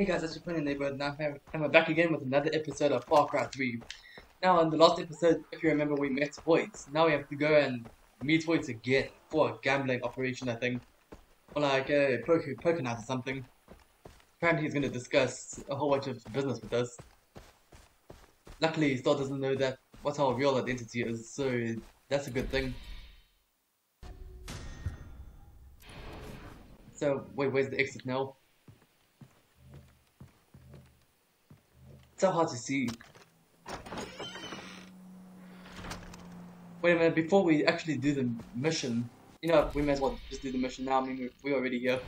Hey guys, it's your friendly neighborhood, I'm, and we're back again with another episode of Far Cry 3. Now, in the last episode, if you remember, we met Hoyt. Now we have to go and meet Hoyt again for a gambling operation, I think. Or like a poker, poker night or something. Apparently he's going to discuss a whole bunch of business with us. Luckily, still doesn't know that what our real identity is, so that's a good thing. So, wait, where's the exit now? So hard to see. Wait a minute, before we actually do the mission, you know, we may as well just do the mission now, I mean, we're already here.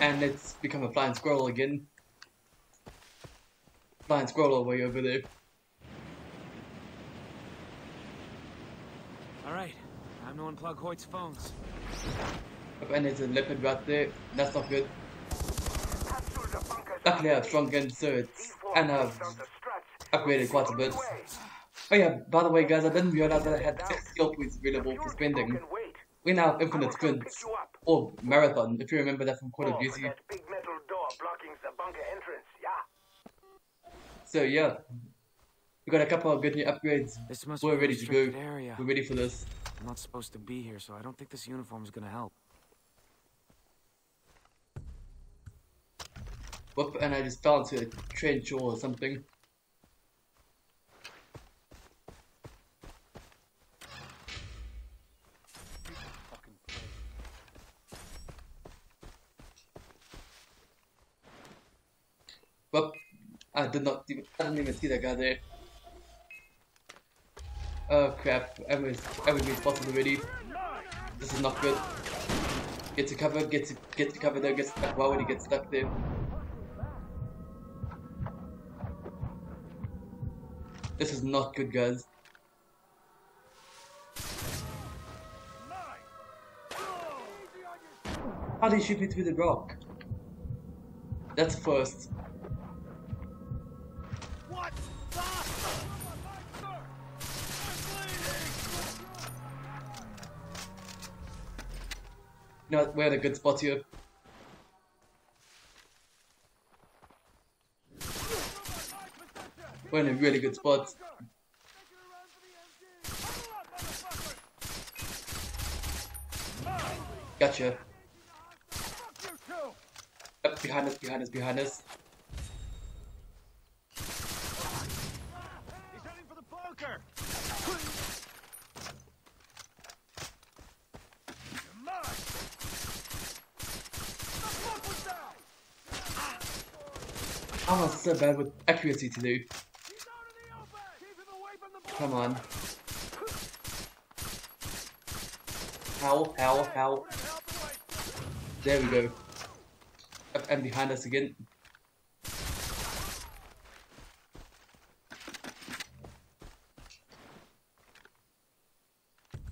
And let's become a flying squirrel again. Flying squirrel all the way over there. Alright, time to unplug Hoyt's phones. And there's a leopard right there. That's not good. Luckily I have strong gun it's and I've upgraded quite a bit. Oh yeah, by the way guys, I didn't realize that I had 6 skill points available for spending. We now have infinite sprints, or marathon, if you remember that from Call of Duty. So yeah, we got a couple of good new upgrades. We're ready to go. Area. We're ready for this. I'm not supposed to be here, so I don't think this uniform is gonna help. Whoop, and I just fell into a trench or something. Whoop, I did not even, I didn't even see that guy there. Oh crap, everyone's, everybody's spotted already. This is not good. Get to cover, get to get to cover there, get stuck. Why would he get stuck there? This is not good, guys. How did he shoot me through the rock? That's first. Know, we're in a good spot here. We're in a really good spot. Gotcha. Up behind us, behind us, behind us. Oh, it's so bad with accuracy to do. Come on. How, how, how? There we go. And behind us again.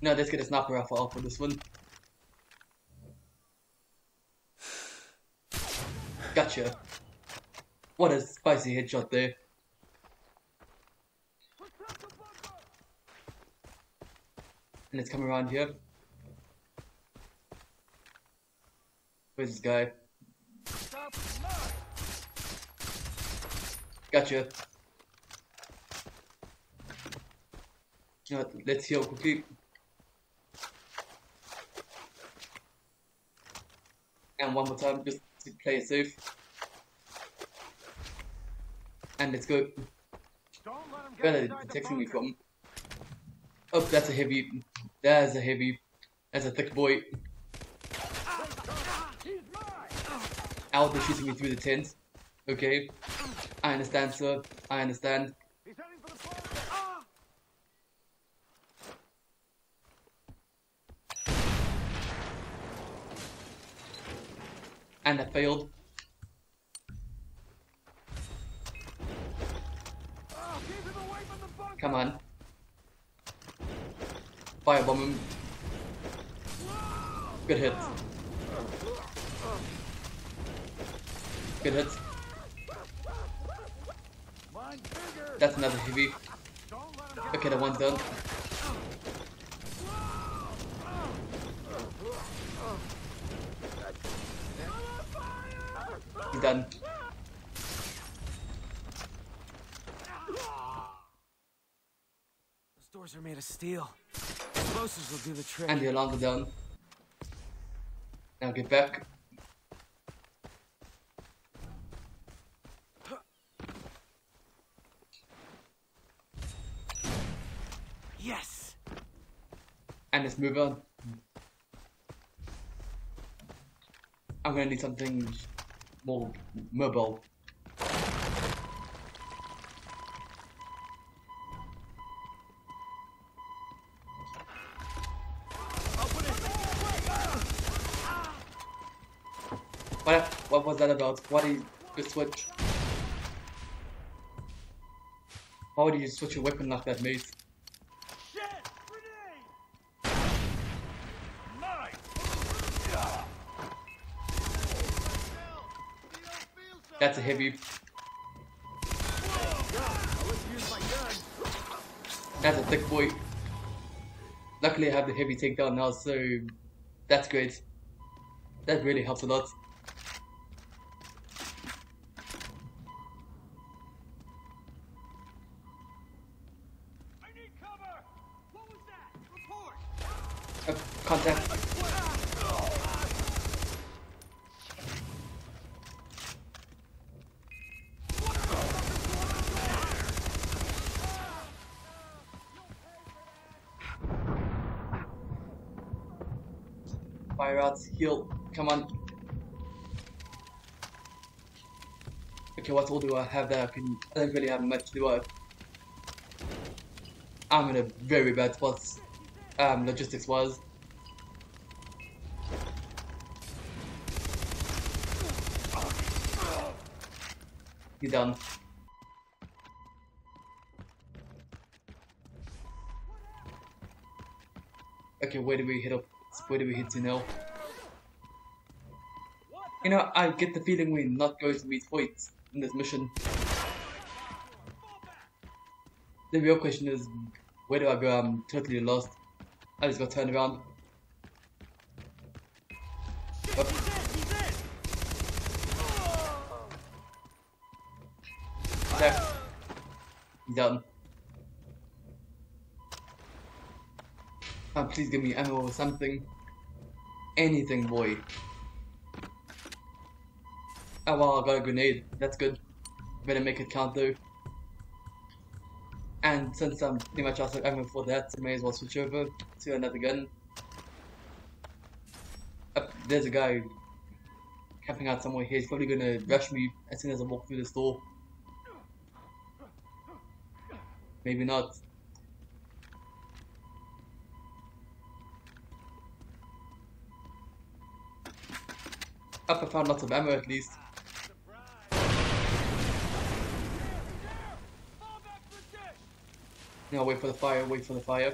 No, let's get a sniper rifle off for this one. Gotcha. What a spicy headshot there. And let's come around here. Where's this guy? Gotcha. You let's heal quickly. And one more time, just to play it safe. And let's go. They texting me from? Oh, that's a heavy. That's a heavy. That's a thick boy. Ow, they're shooting me through the tent. Okay. I understand, sir. I understand. And I failed. Come on. Firebomb him. Good hit. Good hit. That's another heavy. Okay, the one's done. He's done. Doors are made of steel. Explosives will do the trick. And the alarms are done. Now get back. Yes! And let's move on. I'm gonna need something more mobile. About? Why did you switch? Why would you switch your weapon like that, mate? That's a heavy. That's a thick boy. Luckily I have the heavy takedown now, so that's great. That really helps a lot. Heal, come on. Okay, what all do I have there? I, can, I don't really have much, do I? I'm in a very bad spot, um, logistics-wise. He's done. Okay, where do we hit up? Where do we hit to now? You know, I get the feeling we're not going to meet Hoyt in this mission. The real question is, where do I go? I'm totally lost. I just got turned around. Oh. There. Done. Oh, please give me ammo or something. Anything, boy. Oh well, I got a grenade. That's good. Better make it count though. And since I'm pretty much out of ammo for that, I may as well switch over to another gun. Uh, there's a guy camping out somewhere here. He's probably gonna rush me as soon as I walk through this door. Maybe not. Up, I found lots of ammo at least. Now wait for the fire, wait for the fire.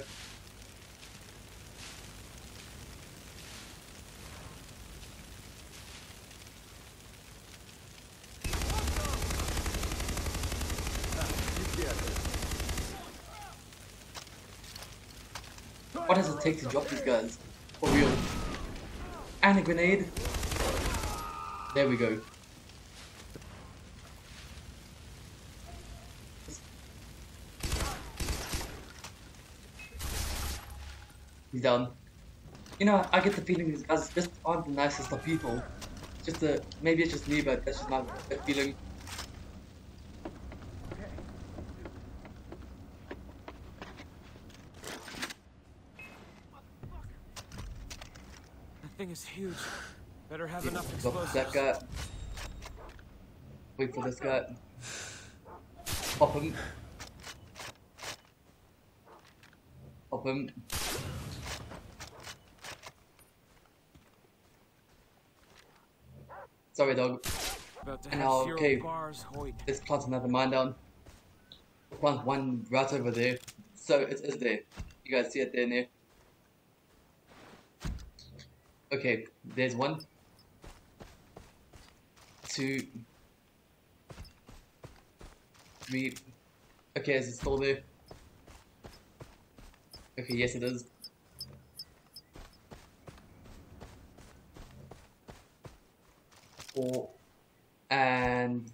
What does it take to drop these guys? For real. And a grenade. There we go. He's done. You know, I get the feeling these guys just aren't the nicest of people. Just a, maybe it's just me, but that's just my feeling. That thing is huge. Better have enough Stop explosives. that guy. Wait for this guy. Pop him. Pop him. Sorry, dog. And have okay. bars. Let's plant another mine down. Plant one right over there. So it is there. You guys see it there now? Okay, there's one. Two. Three. Okay, is it still there? Okay, yes it is. Four. And And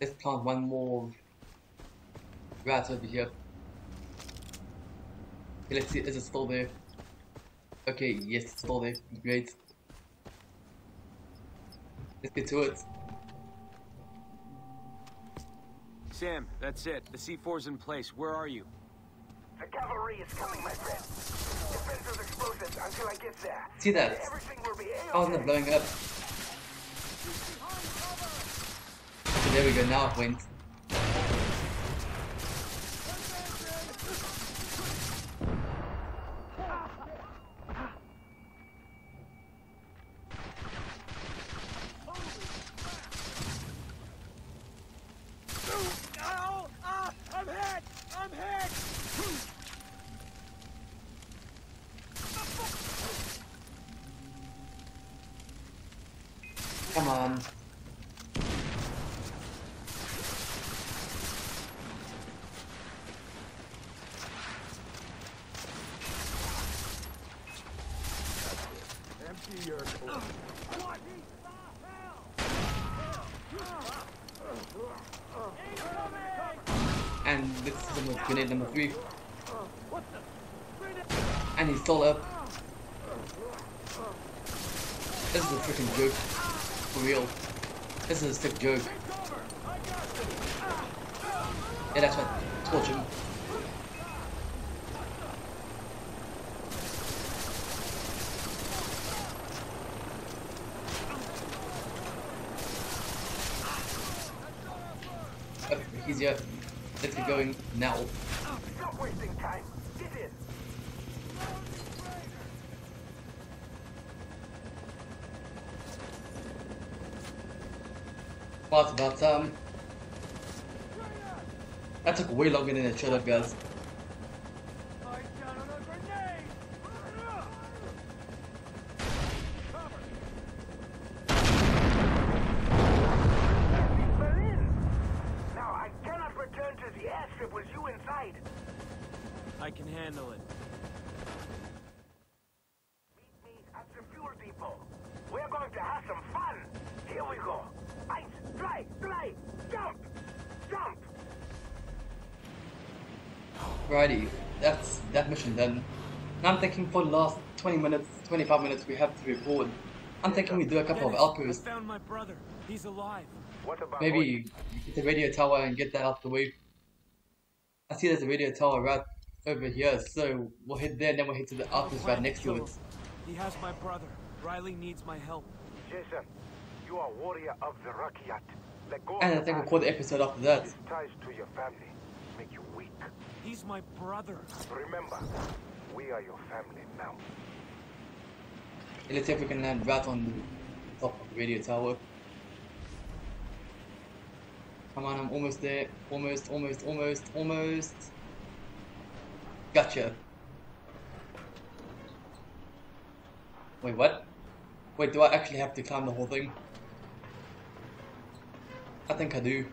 let's plant one more rat over here. Okay, let's see, is it still there? Okay, yes, it's still there. Great. Let's get to it. Sam, that's it. The C4's in place. Where are you? The cavalry is coming, my friend. Defend those explosives until I get there. See that? Everything will be How is A-okay. it blowing up? Okay, there we go, now it went. Your... And this is grenade number three. And he's still up. This is a freaking joke. For real. This is a sick joke. Yeah, that's what torch here. Let's get going now. Stop wasting time. Get in. It's about time. Um, that took way longer than it should have, guys. Berlin! Now, I cannot return to the airstrip with you inside. I can handle it. Meet me at the fuel depot. We're going to have some fun. Here we go. Eins, drei, drei, jump! Jump! Righty, that's that mission done. Now I'm thinking for the last 20 minutes, 25 minutes we have to record. I'm thinking we do a couple of Dennis, I outposts. found my brother. He's alive. What about Maybe get the radio tower and get that out the way. I see there's a radio tower right over here, so we'll head there and then we'll head to the outpost right next to it. He has my brother. Riley needs my help. Jason, you are warrior of the Rakyat. Let go And I think we'll call the episode after that. These ties to your family make you weak. He's my brother. Remember, we are your family now. Let's see if we can land right on the top of the radio tower. Come on, I'm almost there. Almost, almost, almost, almost. Gotcha. Wait, what? Wait, do I actually have to climb the whole thing? I think I do.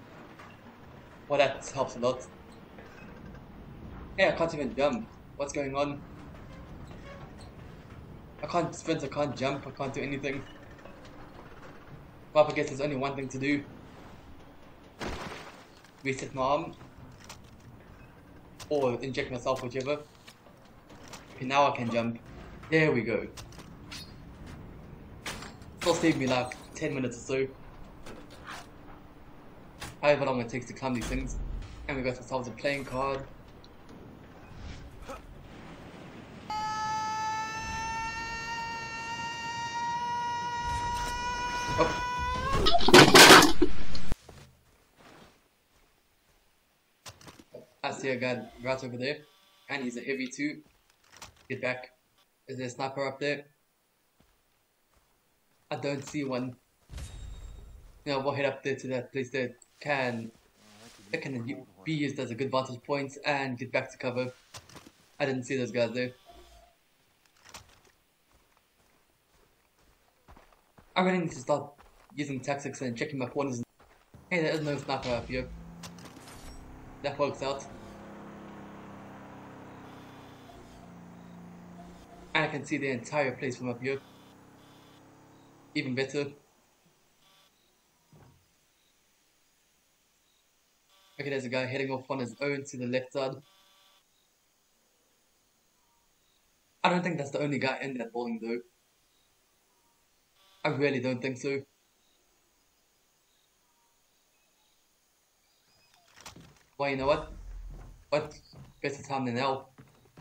Well, that helps a lot. Hey, I can't even jump. What's going on? I can't sprint, I can't jump, I can't do anything. Well, I guess there's only one thing to do. Reset my arm. Or inject myself, whichever. Okay, now I can jump. There we go. It'll save me like 10 minutes or so. However long it takes to climb these things. And we got ourselves a playing card. A guy right over there, and he's a heavy too. Get back. Is there a sniper up there? I don't see one. Know, we'll head up there to that place that can that can be used as a good vantage point and get back to cover. I didn't see those guys there. I really need to start using tactics and checking my corners. Hey, there is no sniper up here. That works out. And I can see the entire place from up here. Even better. Okay, there's a guy heading off on his own to the left side. I don't think that's the only guy in that bowling though. I really don't think so. Well, you know what? What better time than now?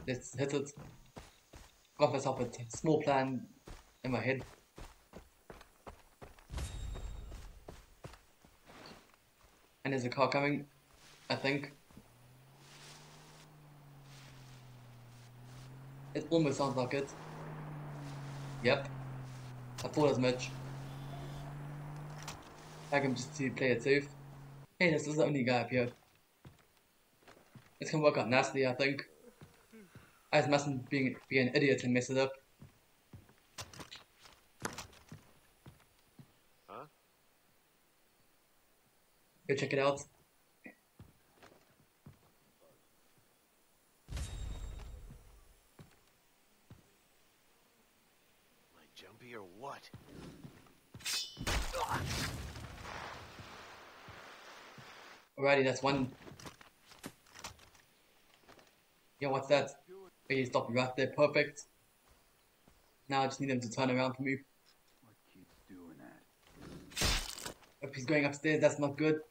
Let's hit it. Got myself a small plan in my head. And there's a car coming, I think. It almost sounds like it. Yep. I thought as much. I can just play it safe. Hey, this is the only guy up here. It's gonna work out nicely, I think. I just mustn't be, be an idiot and mess it up. Huh? Go check it out. Jumpy or what? Alrighty, that's one. Yeah, what's that? Okay, stop right there, perfect. Now I just need him to turn around for me. What keeps doing that? If he's going upstairs, that's not good.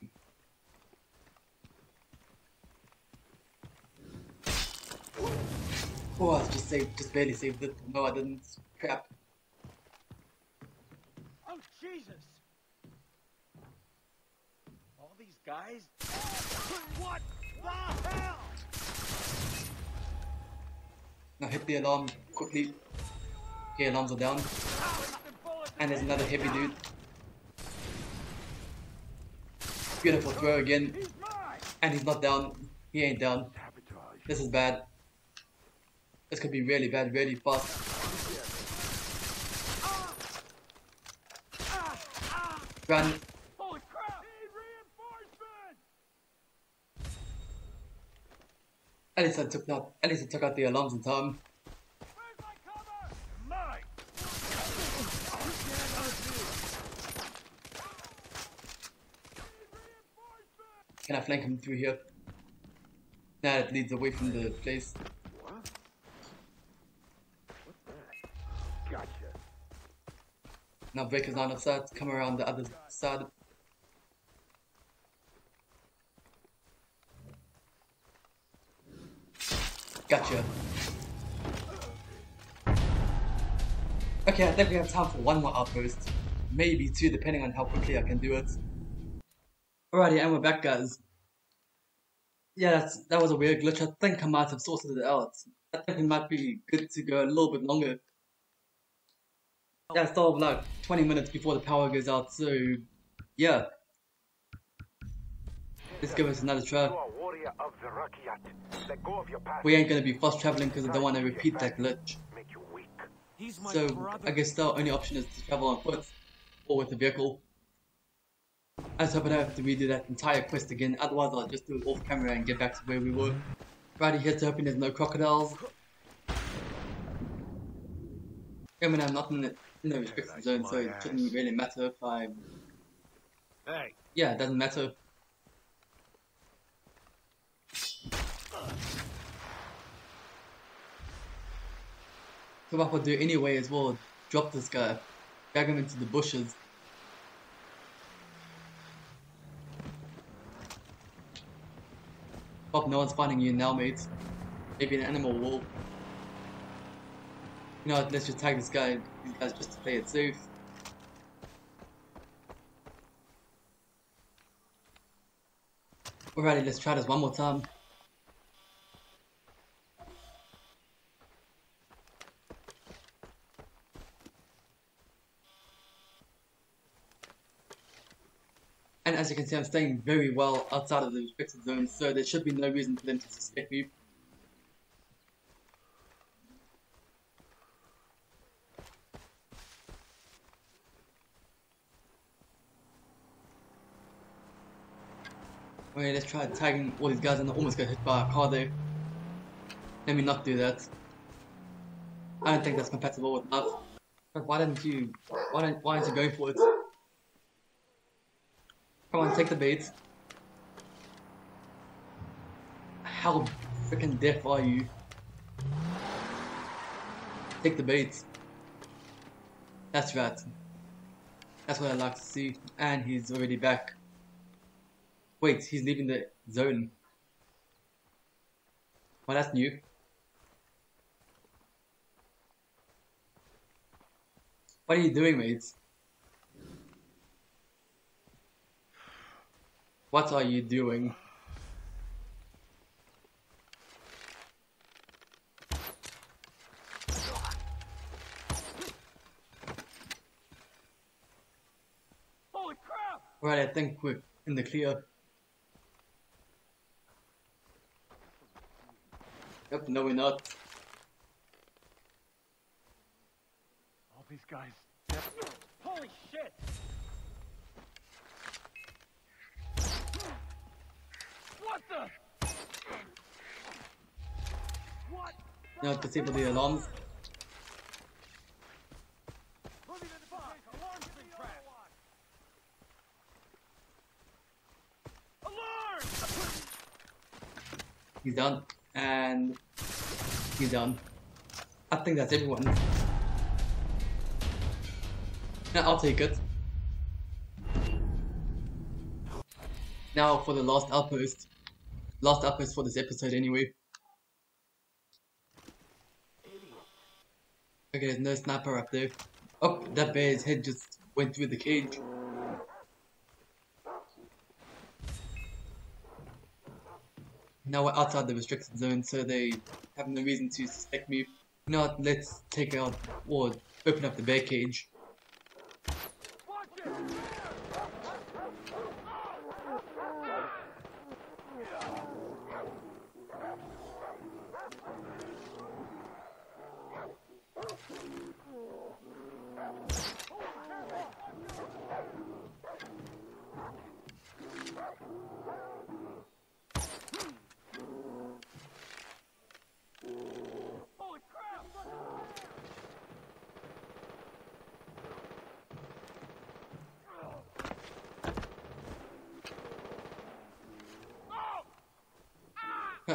Oh, I just saved, just barely saved it. No, I didn't. Crap. Oh, Jesus! All these guys? What the hell? Now hit the alarm quickly. Okay, alarms are down. And there's another heavy dude. Beautiful throw again. And he's not down. He ain't down. This is bad. This could be really bad, really fast. Run. At least I took out. At least I took out the alarms in time. Can I flank him through here? Nah, it leads away from the place. That? Gotcha. Now breakers on the side. Come around the other side. Gotcha. Okay, I think we have time for one more outpost. Maybe two, depending on how quickly I can do it. Alrighty, and we're back, guys. Yeah, that was a weird glitch. I think I might have sorted it out. I think it might be good to go a little bit longer. Yeah, still have like 20 minutes before the power goes out, so yeah. Let's give us another try. You are warrior of the Rakyat. Let go of your past. We ain't gonna be fast traveling because I don't want to repeat that glitch. Make you weak. He's my So brother. I guess the only option is to travel on foot or with a vehicle. I just hope I don't have to redo that entire quest again, otherwise I'll just do it off camera and get back to where we were. Righty, here's to hoping there's no crocodiles. I mean, I'm not in the, in the restricted zone, so it shouldn't really matter if I... Hey, Yeah, it doesn't matter. So what I'll do anyway as well, drop this guy, drag him into the bushes. Hope no one's finding you now, mate. Maybe an animal will. You know, let's just tag this guy, these guys just to play it safe. Alrighty, let's try this one more time. And as you can see, I'm staying very well outside of the restricted zone, so there should be no reason for them to suspect me. Okay, let's try tagging all these guys and I almost get hit by a car there. Let me not do that. I don't think that's compatible with love. But why didn't you, why don't, why aren't you going for it? Come on, take the bait. How freaking deaf are you? Take the bait. That's right. That's what I like to see. And he's already back. Wait, he's leaving the zone. Well, that's new. What are you doing, mates? What are you doing? Holy crap! Right, I think we're in the clear. Yep, no we're not. All these guys. Holy shit! What the? What? Now disable the alarms. Moving to the box. Alarm's been cracked. Alarm! He's done. And he's done. I think that's everyone. Now I'll take it. Now for the last outpost. Last outpost for this episode anyway. Okay, there's no sniper up there. Oh, that bear's head just went through the cage. Now we're outside the restricted zone, so they have no reason to suspect me. Now let's take out or open up the bear cage.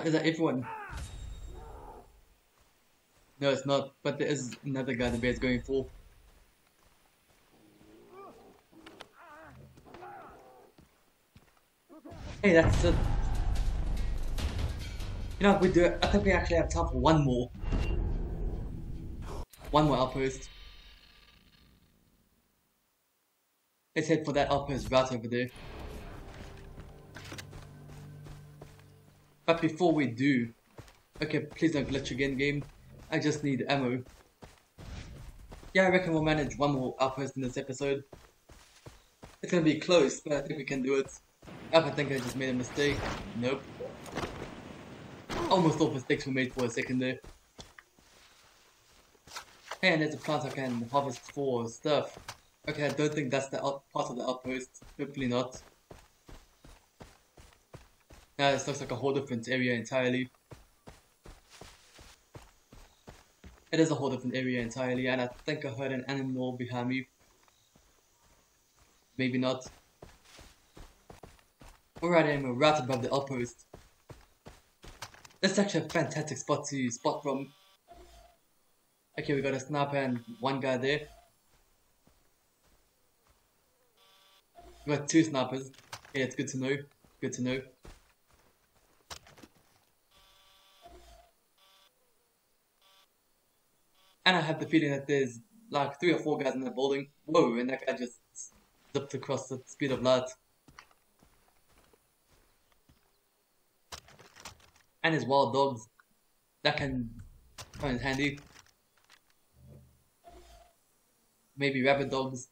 Is that everyone? No, it's not, but there is another guy the bear's going for. Hey, that's it. You know, we do. I think we actually have time for one more. One more outpost. Let's head for that outpost right over there. But before we do, okay, please don't glitch again, game. I just need ammo. Yeah, I reckon we'll manage one more outpost in this episode. It's gonna be close, but I think we can do it. I think I just made a mistake. Nope. Almost all mistakes were made for a second there. Hey, and there's a plant I can harvest for stuff. Okay, I don't think that's the part of the outpost. Hopefully not. Now this looks like a whole different area entirely. It is a whole different area entirely, and I think I heard an animal behind me. Maybe not. Alright, I'm right above the outpost. This is actually a fantastic spot to spot from. Okay, we got a sniper and one guy there. We got two snipers. Okay, it's good to know. Good to know. And I have the feeling that there's like three or four guys in the building. Whoa, and that guy just zipped across the speed of light. And his wild dogs. That can come in handy. Maybe rabbit dogs.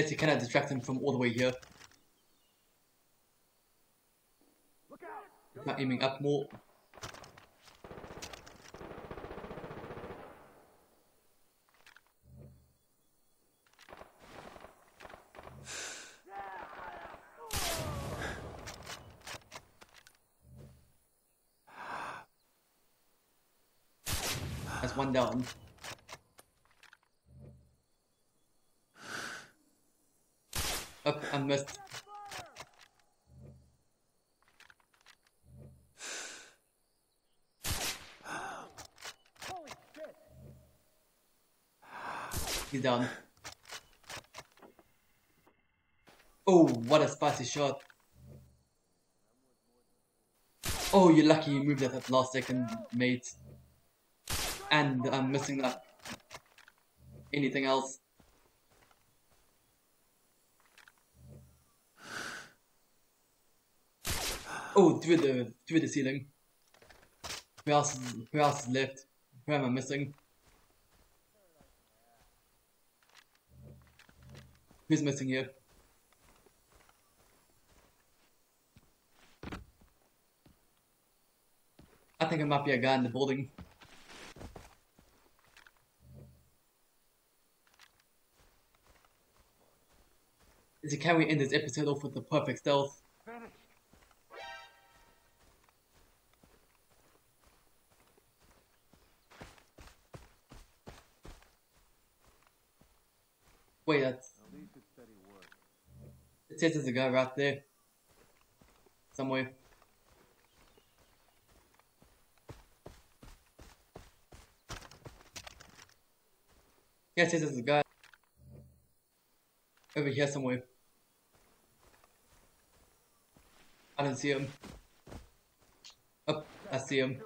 Yes, you cannot distract him from all the way here. Not aiming up more. That's one down. I missed. He's down. Oh, what a spicy shot. Oh, you're lucky you moved at that last second, mate. And I'm missing that. Anything else? Oh, through the through the ceiling. Who else? Who else is left? Who am I missing? Who's missing here? I think it might be a guy in the building. It can we end this episode off with the perfect stealth? Wait, that's it said he would. it says there's a guy right there. Somewhere. Yeah, it says there's a guy over here somewhere. I don't see him. Oh, I see him.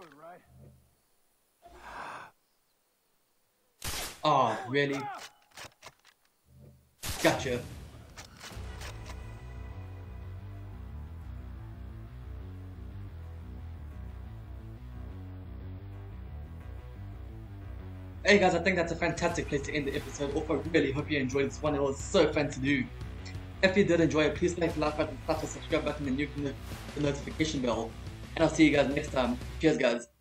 Oh, really? Gotcha. Hey guys, I think that's a fantastic place to end the episode off. I really hope you enjoyed this one. It was so fun to do. If you did enjoy it, please like, the like button, slap the subscribe button, and you can the notification bell. And I'll see you guys next time. Cheers, guys.